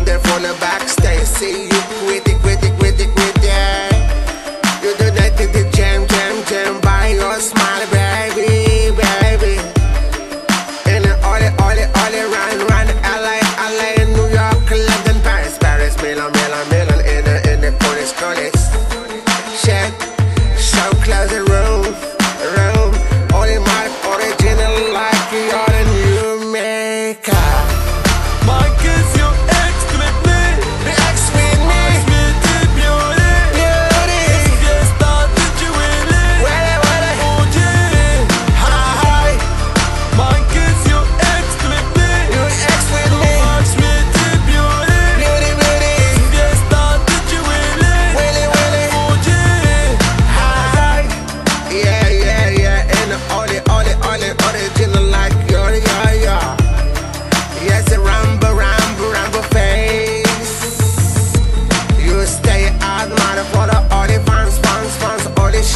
on the front and back stay See you. With it, with it, with it, with it You do that to the jam, jam, jam By your smile, baby, baby. And all it, all it, all it Run, run, LA, LA New York, London, Paris, Paris Milan, Milan, Milan In the, in the corners, corners. Shit, so close the room, room. All in my original like you're the new maker.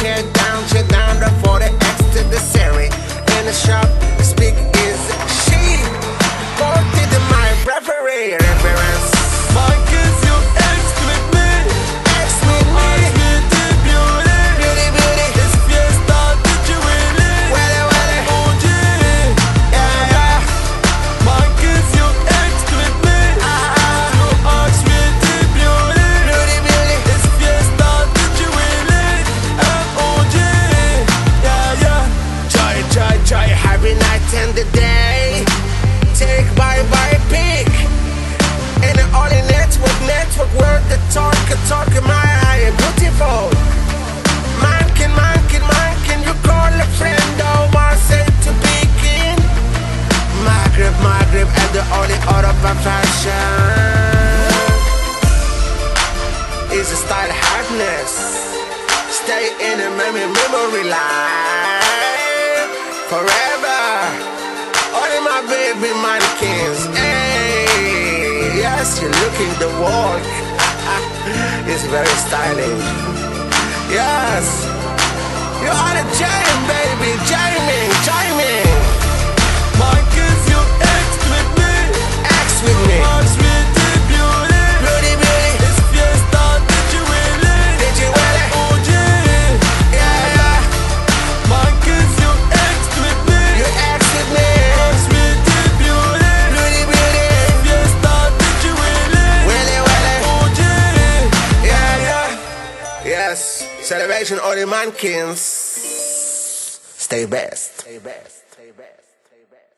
Get down, check down, the 40x to the series. In the shop. the talk, a talk, in my eye, beautiful. Mankin, mankin, mankin, you call a friend, oh, Marcel to begin. My grip, my grip, and the only out of my fashion is a style hardness. Stay in the memory, memory line forever. Only my baby mannequins, hey, yes, you're looking the world. It's very stylish. Yes, you are the champ. Yes, celebration all the mankins. Stay best. Stay best. Stay best. Stay best.